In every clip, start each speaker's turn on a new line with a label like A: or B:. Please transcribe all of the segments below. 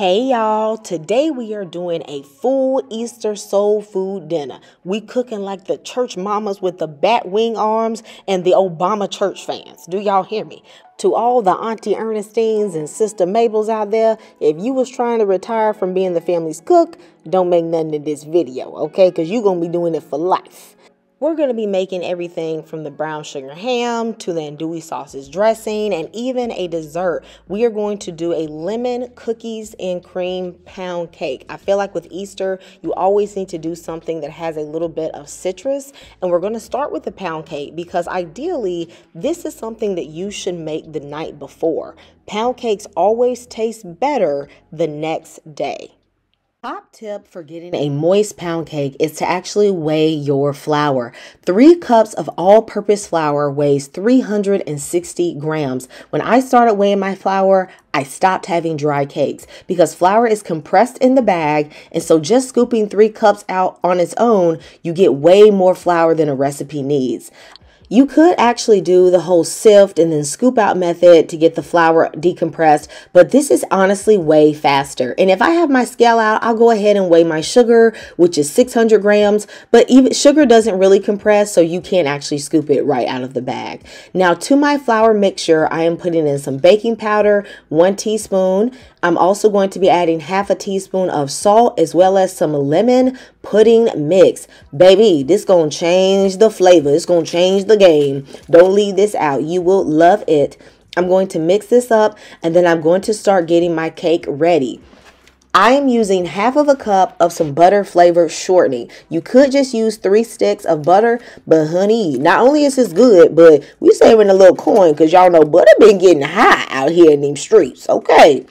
A: Hey y'all, today we are doing a full Easter soul food dinner. We cooking like the church mamas with the bat wing arms and the Obama church fans. Do y'all hear me? To all the Auntie Ernestines and Sister Mabels out there, if you was trying to retire from being the family's cook, don't make nothing of this video, okay? Because you're going to be doing it for life. We're going to be making everything from the brown sugar ham to the andouille sausage dressing and even a dessert. We are going to do a lemon cookies and cream pound cake. I feel like with Easter, you always need to do something that has a little bit of citrus. And we're going to start with the pound cake because ideally, this is something that you should make the night before. Pound cakes always taste better the next day. Top tip for getting a moist pound cake is to actually weigh your flour. Three cups of all purpose flour weighs 360 grams. When I started weighing my flour, I stopped having dry cakes because flour is compressed in the bag. And so just scooping three cups out on its own, you get way more flour than a recipe needs. You could actually do the whole sift and then scoop out method to get the flour decompressed, but this is honestly way faster. And if I have my scale out, I'll go ahead and weigh my sugar, which is 600 grams, but even sugar doesn't really compress, so you can't actually scoop it right out of the bag. Now to my flour mixture, I am putting in some baking powder, one teaspoon. I'm also going to be adding half a teaspoon of salt as well as some lemon pudding mix. Baby, this going to change the flavor. It's going to change the game. Don't leave this out. You will love it. I'm going to mix this up and then I'm going to start getting my cake ready. I am using half of a cup of some butter flavored shortening. You could just use three sticks of butter, but honey, not only is this good, but we saving a little coin because y'all know butter been getting high out here in these streets, okay?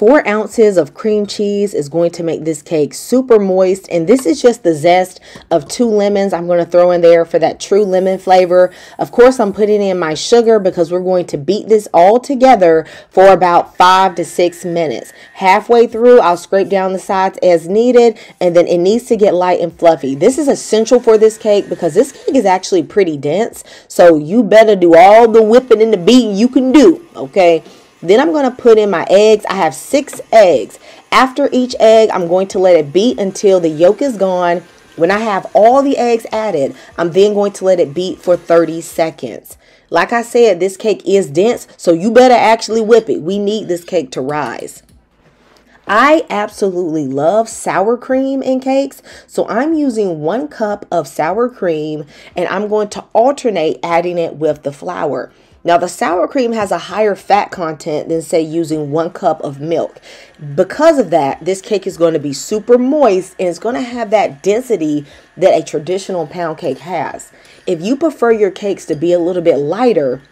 A: Four ounces of cream cheese is going to make this cake super moist. And this is just the zest of two lemons I'm going to throw in there for that true lemon flavor. Of course, I'm putting in my sugar because we're going to beat this all together for about five to six minutes. Halfway through, I'll scrape down the sides as needed. And then it needs to get light and fluffy. This is essential for this cake because this cake is actually pretty dense. So you better do all the whipping and the beating you can do, okay? Then I'm going to put in my eggs. I have six eggs. After each egg, I'm going to let it beat until the yolk is gone. When I have all the eggs added, I'm then going to let it beat for 30 seconds. Like I said, this cake is dense, so you better actually whip it. We need this cake to rise. I absolutely love sour cream in cakes. So I'm using one cup of sour cream and I'm going to alternate adding it with the flour. Now, the sour cream has a higher fat content than, say, using one cup of milk. Because of that, this cake is going to be super moist and it's going to have that density that a traditional pound cake has. If you prefer your cakes to be a little bit lighter,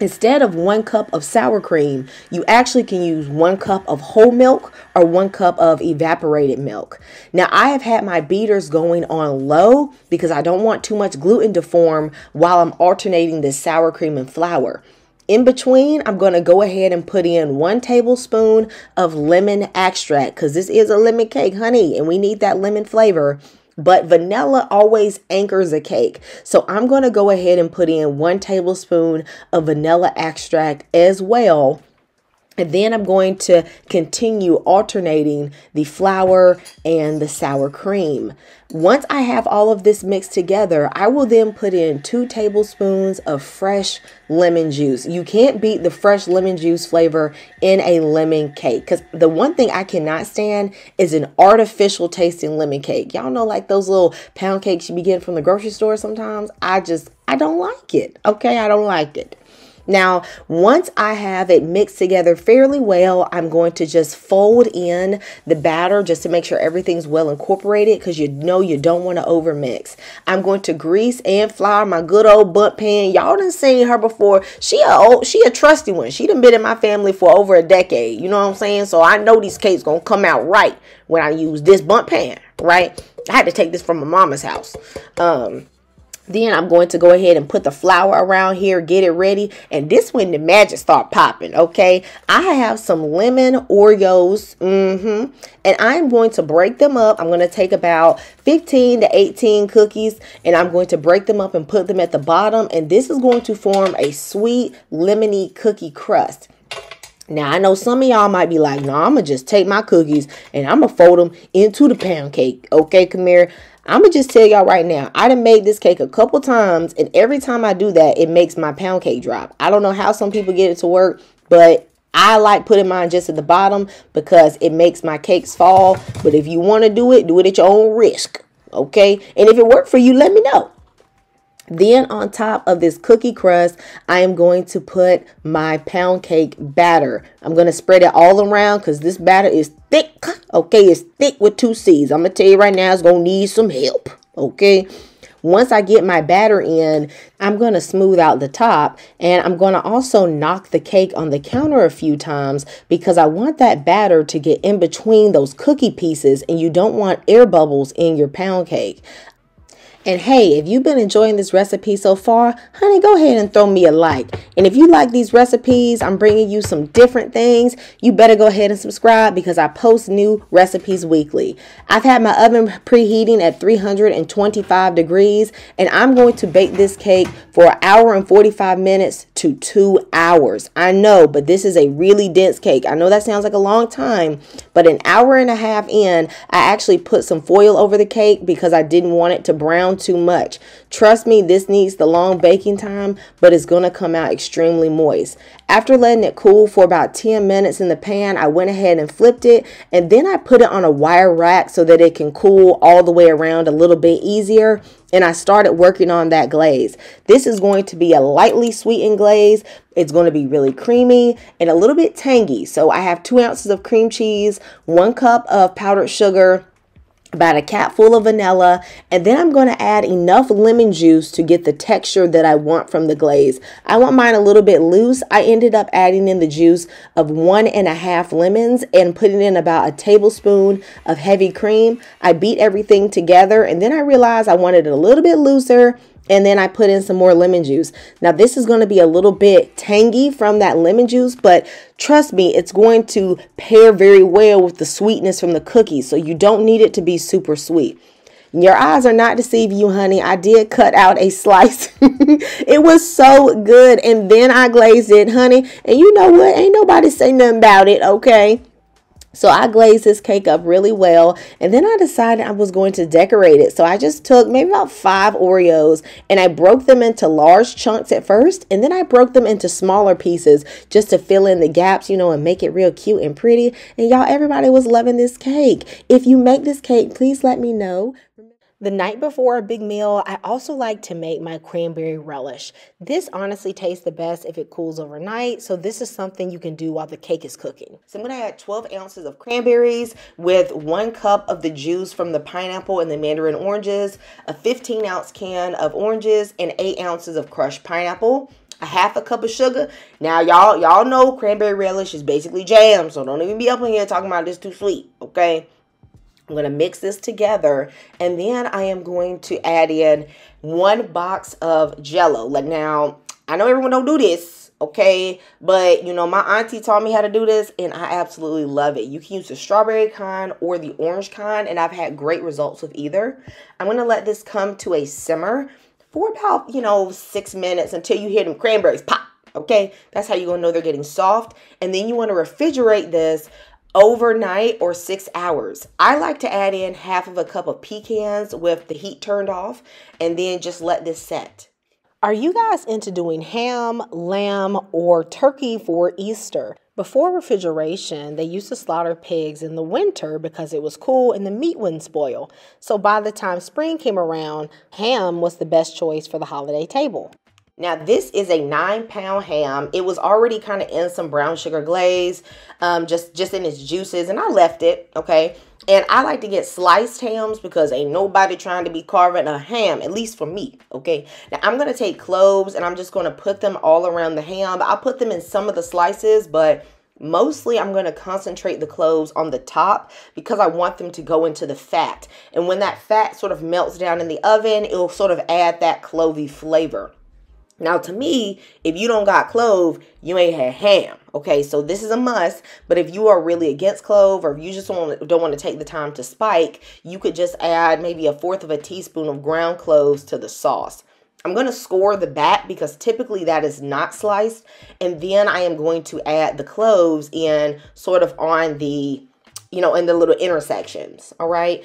A: Instead of one cup of sour cream, you actually can use one cup of whole milk or one cup of evaporated milk. Now, I have had my beaters going on low because I don't want too much gluten to form while I'm alternating the sour cream and flour. In between, I'm going to go ahead and put in one tablespoon of lemon extract because this is a lemon cake, honey, and we need that lemon flavor but vanilla always anchors a cake. So I'm going to go ahead and put in one tablespoon of vanilla extract as well and then I'm going to continue alternating the flour and the sour cream. Once I have all of this mixed together, I will then put in two tablespoons of fresh lemon juice. You can't beat the fresh lemon juice flavor in a lemon cake because the one thing I cannot stand is an artificial tasting lemon cake. Y'all know like those little pound cakes you be getting from the grocery store sometimes? I just, I don't like it. Okay, I don't like it. Now, once I have it mixed together fairly well, I'm going to just fold in the batter just to make sure everything's well incorporated because you know you don't want to overmix. I'm going to grease and flour my good old Bundt pan. Y'all done seen her before. She a old, she a trusty one. She done been in my family for over a decade. You know what I'm saying? So I know these cakes gonna come out right when I use this Bundt pan, right? I had to take this from my mama's house. Um, then I'm going to go ahead and put the flour around here, get it ready. And this when the magic start popping, okay? I have some lemon Oreos, mm-hmm. And I'm going to break them up. I'm going to take about 15 to 18 cookies and I'm going to break them up and put them at the bottom. And this is going to form a sweet lemony cookie crust. Now, I know some of y'all might be like, no, I'm going to just take my cookies and I'm going to fold them into the pound cake. Okay, Kamir? I'm going to just tell y'all right now, I done made this cake a couple times, and every time I do that, it makes my pound cake drop. I don't know how some people get it to work, but I like putting mine just at the bottom because it makes my cakes fall. But if you want to do it, do it at your own risk. Okay? And if it worked for you, let me know. Then on top of this cookie crust, I am going to put my pound cake batter. I'm going to spread it all around because this batter is thick. Okay, it's thick with two C's. I'm going to tell you right now, it's going to need some help. Okay. Once I get my batter in, I'm going to smooth out the top and I'm going to also knock the cake on the counter a few times because I want that batter to get in between those cookie pieces and you don't want air bubbles in your pound cake. And hey, if you've been enjoying this recipe so far, honey, go ahead and throw me a like. And if you like these recipes, I'm bringing you some different things. You better go ahead and subscribe because I post new recipes weekly. I've had my oven preheating at 325 degrees, and I'm going to bake this cake for an hour and 45 minutes to two hours. I know, but this is a really dense cake. I know that sounds like a long time, but an hour and a half in, I actually put some foil over the cake because I didn't want it to brown too much. Trust me, this needs the long baking time, but it's going to come out extremely moist. After letting it cool for about 10 minutes in the pan, I went ahead and flipped it and then I put it on a wire rack so that it can cool all the way around a little bit easier and I started working on that glaze. This is going to be a lightly sweetened glaze. It's going to be really creamy and a little bit tangy. So I have two ounces of cream cheese, one cup of powdered sugar, about a cap full of vanilla and then I'm going to add enough lemon juice to get the texture that I want from the glaze. I want mine a little bit loose. I ended up adding in the juice of one and a half lemons and putting in about a tablespoon of heavy cream. I beat everything together and then I realized I wanted it a little bit looser and then I put in some more lemon juice. Now this is going to be a little bit tangy from that lemon juice, but trust me, it's going to pair very well with the sweetness from the cookies. So you don't need it to be super sweet. Your eyes are not deceiving you, honey. I did cut out a slice. it was so good. And then I glazed it, honey. And you know what? Ain't nobody say nothing about it, okay? So I glazed this cake up really well and then I decided I was going to decorate it. So I just took maybe about five Oreos and I broke them into large chunks at first and then I broke them into smaller pieces just to fill in the gaps, you know, and make it real cute and pretty. And y'all, everybody was loving this cake. If you make this cake, please let me know. The night before a big meal, I also like to make my cranberry relish. This honestly tastes the best if it cools overnight, so this is something you can do while the cake is cooking. So I'm gonna add 12 ounces of cranberries with one cup of the juice from the pineapple and the mandarin oranges, a 15 ounce can of oranges, and eight ounces of crushed pineapple a half a cup of sugar. Now y'all y'all know cranberry relish is basically jam, so don't even be up in here talking about this too sweet, okay? I'm going to mix this together and then I am going to add in one box of jello. Like now, I know everyone don't do this, okay? But, you know, my auntie taught me how to do this and I absolutely love it. You can use the strawberry kind or the orange kind and I've had great results with either. I'm going to let this come to a simmer for about, you know, six minutes until you hear them cranberries pop. Okay, that's how you're gonna know they're getting soft. And then you wanna refrigerate this overnight or six hours. I like to add in half of a cup of pecans with the heat turned off and then just let this set. Are you guys into doing ham, lamb, or turkey for Easter? Before refrigeration, they used to slaughter pigs in the winter because it was cool and the meat wouldn't spoil. So by the time spring came around, ham was the best choice for the holiday table. Now this is a nine pound ham. It was already kind of in some brown sugar glaze, um, just, just in its juices and I left it, okay? And I like to get sliced hams because ain't nobody trying to be carving a ham, at least for me, okay? Now I'm going to take cloves and I'm just going to put them all around the ham. I'll put them in some of the slices, but Mostly I'm going to concentrate the cloves on the top because I want them to go into the fat. And when that fat sort of melts down in the oven, it'll sort of add that clovey flavor. Now, to me, if you don't got clove, you ain't had ham. Okay, so this is a must. But if you are really against clove, or if you just don't, don't want to take the time to spike, you could just add maybe a fourth of a teaspoon of ground cloves to the sauce. I'm going to score the back because typically that is not sliced. And then I am going to add the cloves in sort of on the, you know, in the little intersections. All right.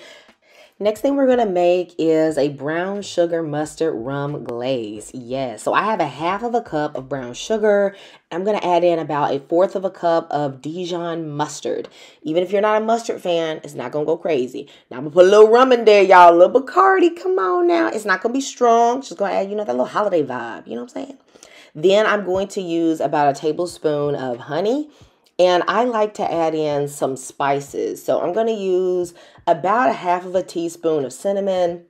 A: Next thing we're gonna make is a brown sugar mustard rum glaze. Yes, so I have a half of a cup of brown sugar. I'm gonna add in about a fourth of a cup of Dijon mustard. Even if you're not a mustard fan, it's not gonna go crazy. Now I'm gonna put a little rum in there, y'all. A little Bacardi, come on now. It's not gonna be strong. Just gonna add, you know, that little holiday vibe. You know what I'm saying? Then I'm going to use about a tablespoon of honey and I like to add in some spices. So I'm going to use about a half of a teaspoon of cinnamon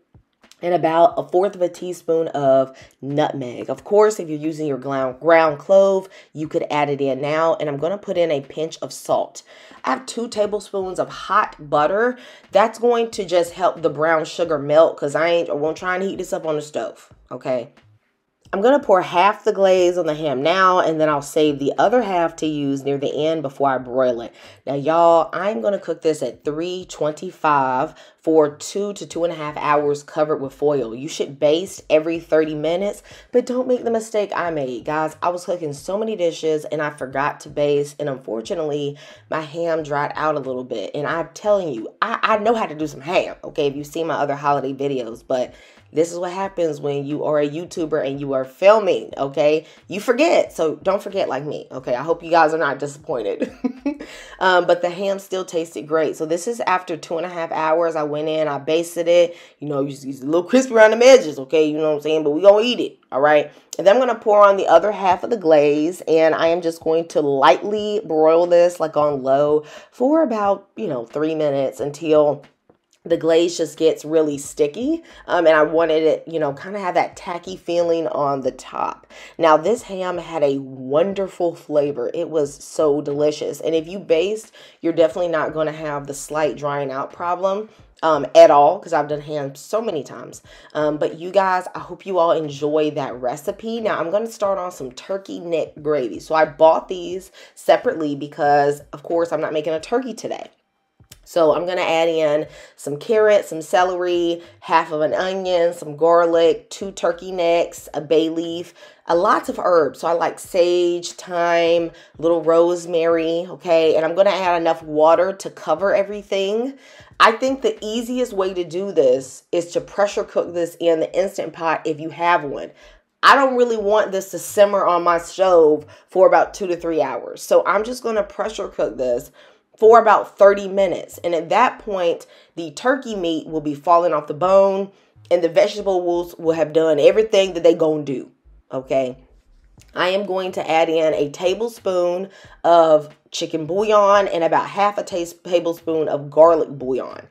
A: and about a fourth of a teaspoon of nutmeg. Of course, if you're using your ground, clove, you could add it in now. And I'm going to put in a pinch of salt. I have two tablespoons of hot butter. That's going to just help the brown sugar melt because I ain't I won't try and heat this up on the stove. Okay. I'm going to pour half the glaze on the ham now, and then I'll save the other half to use near the end before I broil it. Now, y'all, I'm going to cook this at 325 for two to two and a half hours covered with foil. You should baste every 30 minutes, but don't make the mistake I made. Guys, I was cooking so many dishes and I forgot to baste, and unfortunately, my ham dried out a little bit. And I'm telling you, I, I know how to do some ham, okay, if you've seen my other holiday videos, but this is what happens when you are a YouTuber and you are filming, okay? You forget. So don't forget like me, okay? I hope you guys are not disappointed. um, but the ham still tasted great. So this is after two and a half hours. I went in, I basted it. You know, it's a little crispy around the edges, okay? You know what I'm saying? But we gonna eat it, all right? And then I'm going to pour on the other half of the glaze and I am just going to lightly broil this like on low for about, you know, three minutes until the glaze just gets really sticky um, and I wanted it, you know, kind of have that tacky feeling on the top. Now this ham had a wonderful flavor. It was so delicious. And if you baste, you're definitely not going to have the slight drying out problem um, at all because I've done ham so many times. Um, but you guys, I hope you all enjoy that recipe. Now I'm going to start on some turkey neck gravy. So I bought these separately because of course I'm not making a turkey today. So I'm going to add in some carrots, some celery, half of an onion, some garlic, two turkey necks, a bay leaf, a lots of herbs. So I like sage, thyme, little rosemary, okay? And I'm going to add enough water to cover everything. I think the easiest way to do this is to pressure cook this in the Instant Pot if you have one. I don't really want this to simmer on my stove for about two to three hours. So I'm just going to pressure cook this for about 30 minutes. And at that point, the turkey meat will be falling off the bone and the vegetables will have done everything that they going to do. Okay. I am going to add in a tablespoon of chicken bouillon and about half a tablespoon of garlic bouillon.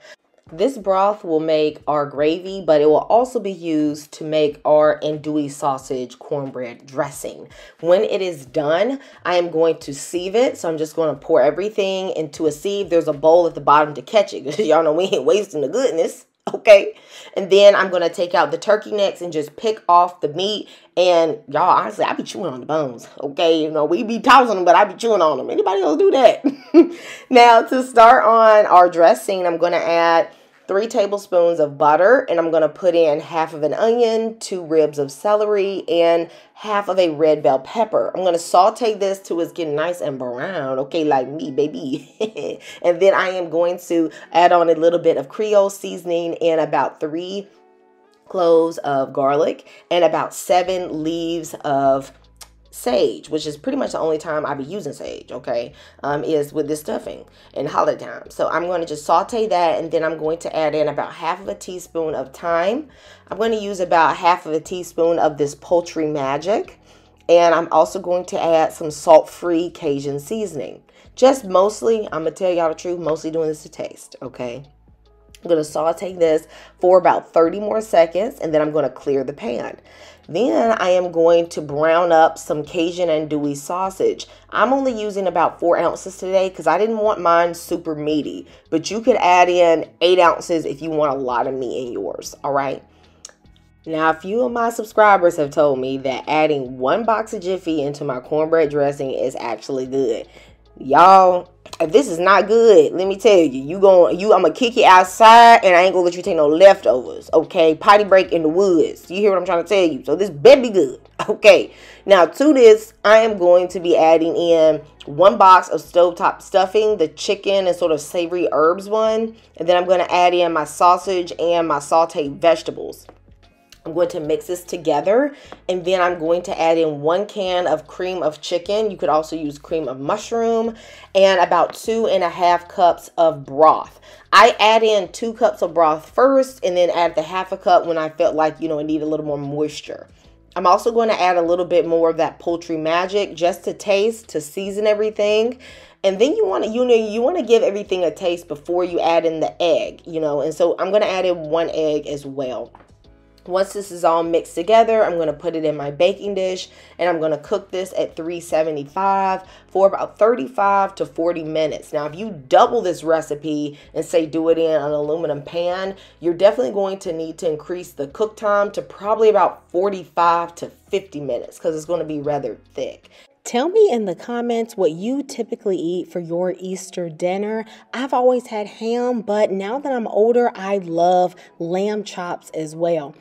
A: This broth will make our gravy, but it will also be used to make our andouille sausage cornbread dressing. When it is done, I am going to sieve it. So I'm just going to pour everything into a sieve. There's a bowl at the bottom to catch it because y'all know we ain't wasting the goodness. Okay. And then I'm going to take out the turkey necks and just pick off the meat. And y'all, honestly, I be chewing on the bones. Okay. You know, we be tossing them, but I be chewing on them. Anybody else do that? now, to start on our dressing, I'm going to add three tablespoons of butter, and I'm going to put in half of an onion, two ribs of celery, and half of a red bell pepper. I'm going to saute this till it's getting nice and brown, okay, like me, baby. and then I am going to add on a little bit of Creole seasoning and about three cloves of garlic and about seven leaves of sage, which is pretty much the only time I be using sage, okay, um, is with this stuffing in holiday time. So I'm going to just saute that and then I'm going to add in about half of a teaspoon of thyme. I'm going to use about half of a teaspoon of this poultry magic. And I'm also going to add some salt-free Cajun seasoning. Just mostly, I'm going to tell y'all the truth, mostly doing this to taste, okay? I'm going to saute this for about 30 more seconds and then I'm going to clear the pan. Then I am going to brown up some Cajun andouille sausage. I'm only using about four ounces today because I didn't want mine super meaty, but you could add in eight ounces if you want a lot of meat in yours, all right? Now, a few of my subscribers have told me that adding one box of Jiffy into my cornbread dressing is actually good. Y'all, if this is not good, let me tell you, you going you I'm gonna kick you outside and I ain't gonna let you take no leftovers. Okay, potty break in the woods. You hear what I'm trying to tell you? So this better be good. Okay, now to this, I am going to be adding in one box of stovetop stuffing, the chicken and sort of savory herbs one, and then I'm going to add in my sausage and my sauteed vegetables. I'm going to mix this together and then I'm going to add in one can of cream of chicken. You could also use cream of mushroom and about two and a half cups of broth. I add in two cups of broth first and then add the half a cup when I felt like, you know, it needed a little more moisture. I'm also going to add a little bit more of that poultry magic just to taste, to season everything. And then you want to, you know, you want to give everything a taste before you add in the egg, you know. And so I'm going to add in one egg as well. Once this is all mixed together, I'm going to put it in my baking dish and I'm going to cook this at 375 for about 35 to 40 minutes. Now, if you double this recipe and say do it in an aluminum pan, you're definitely going to need to increase the cook time to probably about 45 to 50 minutes because it's going to be rather thick. Tell me in the comments what you typically eat for your Easter dinner. I've always had ham, but now that I'm older, I love lamb chops as well.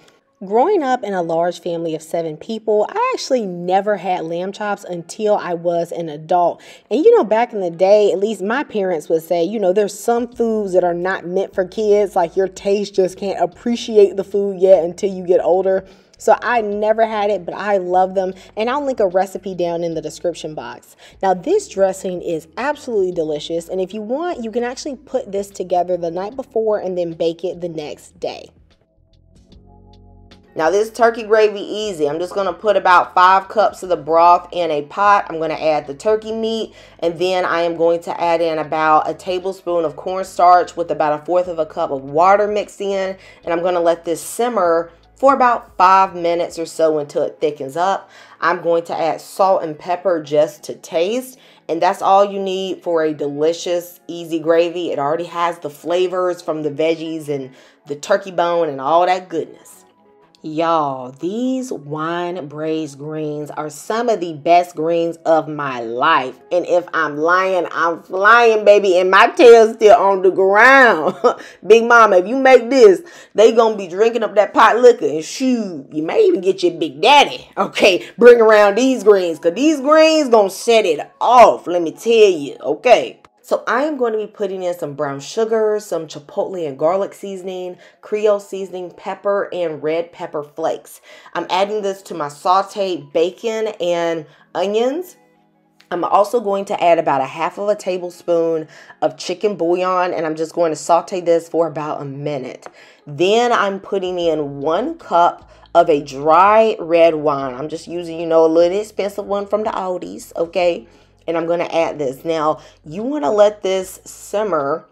A: Growing up in a large family of seven people, I actually never had lamb chops until I was an adult. And you know, back in the day, at least my parents would say, you know, there's some foods that are not meant for kids, like your taste just can't appreciate the food yet until you get older. So I never had it, but I love them. And I'll link a recipe down in the description box. Now, this dressing is absolutely delicious. And if you want, you can actually put this together the night before and then bake it the next day. Now this turkey gravy easy. I'm just going to put about five cups of the broth in a pot. I'm going to add the turkey meat and then I am going to add in about a tablespoon of cornstarch with about a fourth of a cup of water mixed in and I'm going to let this simmer for about five minutes or so until it thickens up. I'm going to add salt and pepper just to taste and that's all you need for a delicious easy gravy. It already has the flavors from the veggies and the turkey bone and all that goodness. Y'all, these wine braised greens are some of the best greens of my life. And if I'm lying, I'm flying, baby, and my tail's still on the ground. Big mama, if you make this, they gonna be drinking up that pot liquor and shoot. You may even get your big daddy, okay, bring around these greens. Cause these greens gonna set it off, let me tell you, okay. So I am going to be putting in some brown sugar, some chipotle and garlic seasoning, Creole seasoning, pepper, and red pepper flakes. I'm adding this to my sauteed bacon and onions. I'm also going to add about a half of a tablespoon of chicken bouillon and I'm just going to saute this for about a minute. Then I'm putting in one cup of a dry red wine. I'm just using, you know, a little expensive one from the Aldi's, okay? And I'm going to add this. Now, you want to let this simmer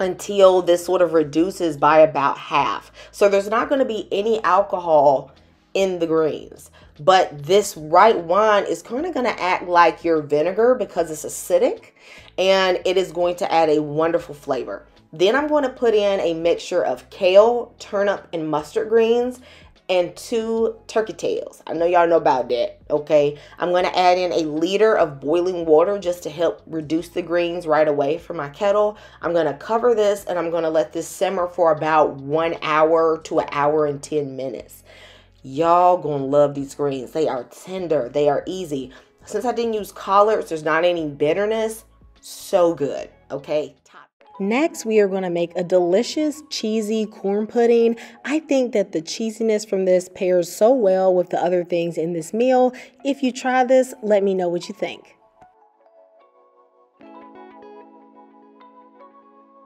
A: until this sort of reduces by about half. So there's not going to be any alcohol in the greens. But this white wine is kind of going to act like your vinegar because it's acidic and it is going to add a wonderful flavor. Then I'm going to put in a mixture of kale, turnip, and mustard greens and two turkey tails. I know y'all know about that, okay? I'm to add in a liter of boiling water just to help reduce the greens right away from my kettle. I'm to cover this and I'm to let this simmer for about one hour to an hour and 10 minutes. Y'all to love these greens. They are tender. They are easy. Since I didn't use collards, there's not any bitterness. So good, okay? Next, we are going to make a delicious cheesy corn pudding. I think that the cheesiness from this pairs so well with the other things in this meal. If you try this, let me know what you think.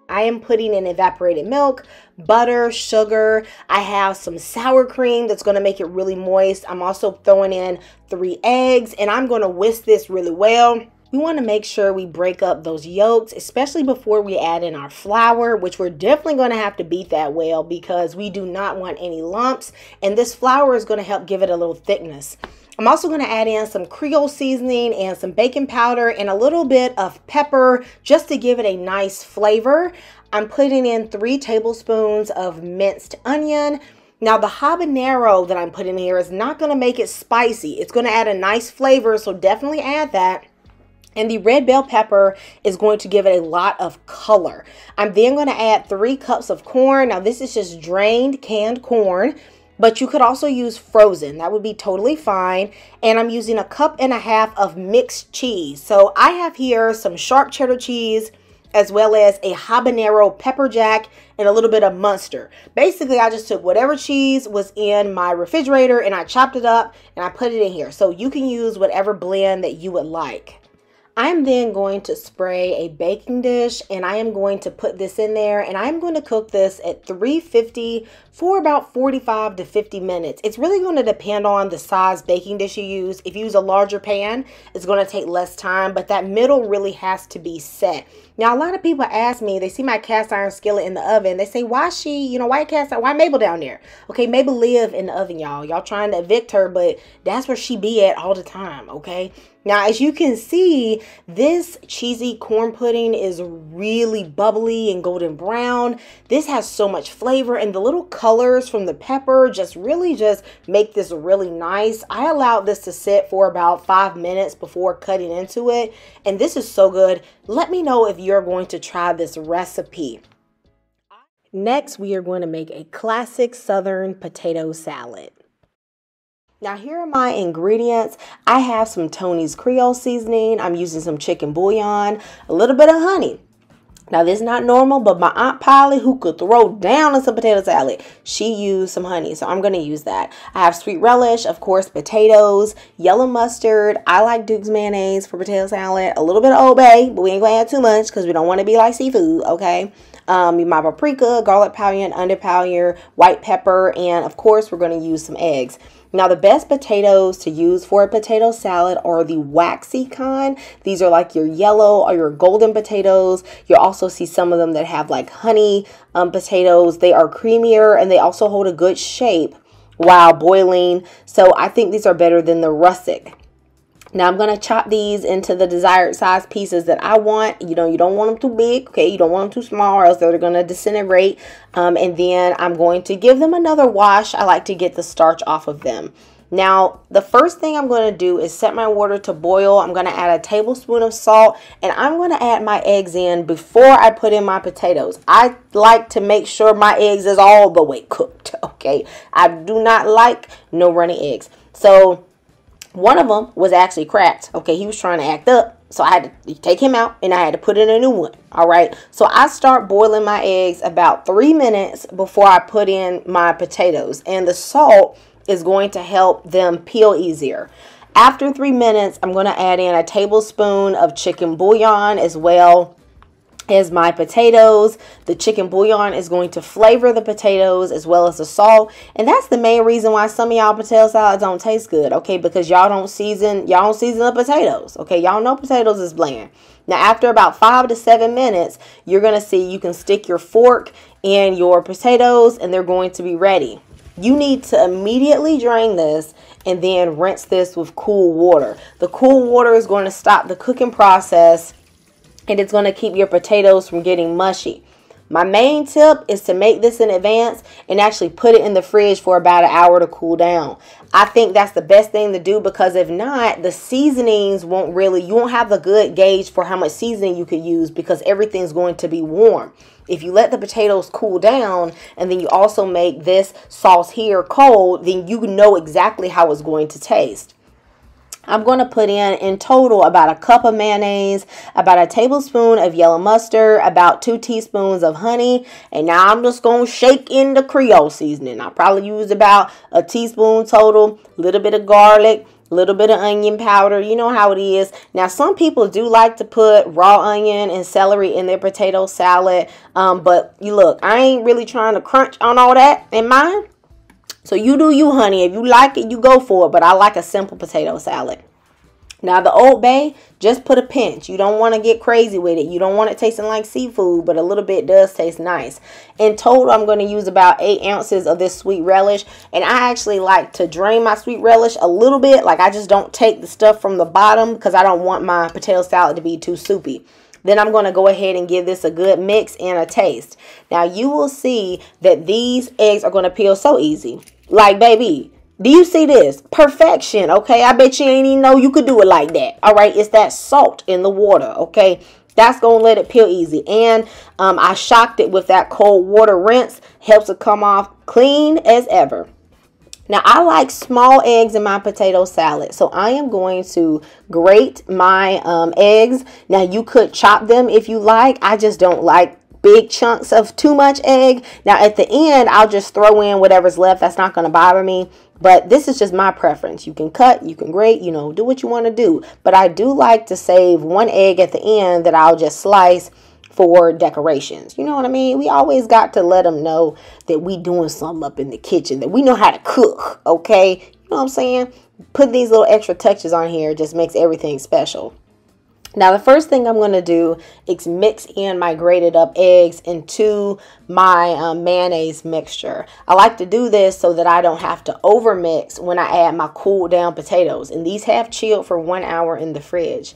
A: I am putting in evaporated milk, butter, sugar. I have some sour cream that's going to make it really moist. I'm also throwing in three eggs and I'm going to whisk this really well we want to make sure we break up those yolks, especially before we add in our flour, which we're definitely going to have to beat that well because we do not want any lumps. And this flour is going to help give it a little thickness. I'm also going to add in some Creole seasoning and some baking powder and a little bit of pepper just to give it a nice flavor. I'm putting in three tablespoons of minced onion. Now the habanero that I'm putting here is not going to make it spicy. It's going to add a nice flavor, so definitely add that. And the red bell pepper is going to give it a lot of color. I'm then going to add three cups of corn. Now, this is just drained canned corn, but you could also use frozen. That would be totally fine. And I'm using a cup and a half of mixed cheese. So I have here some sharp cheddar cheese, as well as a habanero pepper jack and a little bit of Munster. Basically, I just took whatever cheese was in my refrigerator and I chopped it up and I put it in here. So you can use whatever blend that you would like. I'm then going to spray a baking dish and I am going to put this in there and I'm going to cook this at 350 for about 45 to 50 minutes. It's really going to depend on the size baking dish you use. If you use a larger pan, it's going to take less time, but that middle really has to be set. Now, a lot of people ask me, they see my cast iron skillet in the oven. They say, why she, you know, why cast iron, why Mabel down there? Okay, Mabel live in the oven, y'all. Y'all trying to evict her, but that's where she be at all the time, okay? Now, as you can see, this cheesy corn pudding is really bubbly and golden brown. This has so much flavor and the little colors from the pepper just really just make this really nice. I allowed this to sit for about five minutes before cutting into it. And this is so good. Let me know if you're going to try this recipe. Next, we are going to make a classic Southern potato salad. Now here are my ingredients. I have some Tony's Creole seasoning. I'm using some chicken bouillon, a little bit of honey. Now this is not normal, but my Aunt Polly, who could throw down on some potato salad, she used some honey, so I'm to use that. I have sweet relish, of course, potatoes, yellow mustard. I like Duke's mayonnaise for potato salad. A little bit of Old Bay, but we ain't to add too much because we don't want to be like seafood, okay? Um, my paprika, garlic powder, onion powder, white pepper, and of course we're going to use some eggs. Now, the best potatoes to use for a potato salad are the waxy kind. These are like your yellow or your golden potatoes. You'll also see some of them that have like honey um, potatoes. They are creamier and they also hold a good shape while boiling. So I think these are better than the russet. Now I'm going to chop these into the desired size pieces that I want. You know, you don't want them too big, okay? You don't want them too small or else they're going to disintegrate. Um, and then I'm going to give them another wash. I like to get the starch off of them. Now, the first thing I'm going to do is set my water to boil. I'm going to add a tablespoon of salt and I'm going to add my eggs in before I put in my potatoes. I like to make sure my eggs is all the way cooked, okay? I do not like no runny eggs. So one of them was actually cracked. Okay, he was trying to act up. So I had to take him out and I had to put in a new one. All right. So I start boiling my eggs about three minutes before I put in my potatoes. And the salt is going to help them peel easier. After three minutes, I'm going to add in a tablespoon of chicken bouillon as well is my potatoes. The chicken bouillon is going to flavor the potatoes as well as the salt. And that's the main reason why some of y'all potato salads don't taste good, okay? Because y'all don't season, y'all don't season the potatoes, okay? Y'all know potatoes is bland. Now, after about five to seven minutes, you're going to see you can stick your fork in your potatoes and they're going to be ready. You need to immediately drain this and then rinse this with cool water. The cool water is going to stop the cooking process and it's going to keep your potatoes from getting mushy. My main tip is to make this in advance and actually put it in the fridge for about an hour to cool down. I think that's the best thing to do because if not, the seasonings won't really, you won't have a good gauge for how much seasoning you could use because everything's going to be warm. If you let the potatoes cool down and then you also make this sauce here cold, then you know exactly how it's going to taste. I'm going to put in in total about a cup of mayonnaise, about a tablespoon of yellow mustard, about two teaspoons of honey, and now I'm just going to shake in the Creole seasoning. I'll probably use about a teaspoon total, a little bit of garlic, a little bit of onion powder. You know how it is. Now, some people do like to put raw onion and celery in their potato salad, um, but you look, I ain't really trying to crunch on all that in mine. So you do you, honey. If you like it, you go for it. But I like a simple potato salad. Now the Old Bay, just put a pinch. You don't want to get crazy with it. You don't want it tasting like seafood, but a little bit does taste nice. In total, I'm going to use about 8 ounces of this sweet relish. And I actually like to drain my sweet relish a little bit. Like I just don't take the stuff from the bottom because I don't want my potato salad to be too soupy. Then I'm going to go ahead and give this a good mix and a taste. Now you will see that these eggs are going to peel so easy. Like, baby, Do you see this? Perfection, okay? I bet you ain't even know you could do it like that. All right, it's that salt in the water, okay? That's going to let it peel easy. And um, I shocked it with that cold water rinse. Helps it come off clean as ever. Now, I like small eggs in my potato salad, so I am going to grate my um, eggs. Now, you could chop them if you like. I just don't like big chunks of too much egg. Now, at the end, I'll just throw in whatever's left. That's not going to bother me. But this is just my preference. You can cut, you can grate, you know, do what you want to do. But I do like to save one egg at the end that I'll just slice for decorations. You know what I mean? We always got to let them know that we doing something up in the kitchen, that we know how to cook, okay? You know what I'm saying? Put these little extra touches on here just makes everything special. Now, the first thing I'm going to do is mix in my grated up eggs into my um, mayonnaise mixture. I like to do this so that I don't have to overmix when I add my cooled down potatoes. And these have chilled for one hour in the fridge.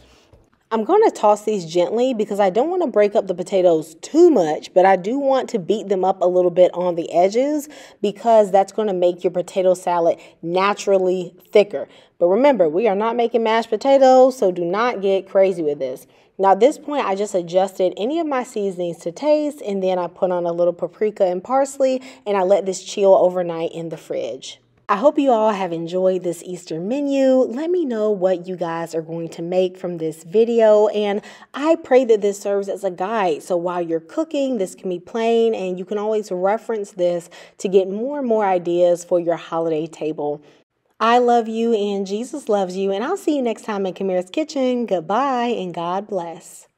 A: I'm going to toss these gently because I don't want to break up the potatoes too much, but I do want to beat them up a little bit on the edges because that's going to make your potato salad naturally thicker. But remember, we are not making mashed potatoes, so do not get crazy with this. Now at this point, I just adjusted any of my seasonings to taste, and then I put on a little paprika and parsley, and I let this chill overnight in the fridge. I hope you all have enjoyed this Easter menu. Let me know what you guys are going to make from this video. And I pray that this serves as a guide. So while you're cooking, this can be plain and you can always reference this to get more and more ideas for your holiday table. I love you and Jesus loves you. And I'll see you next time in Camirra's Kitchen. Goodbye and God bless.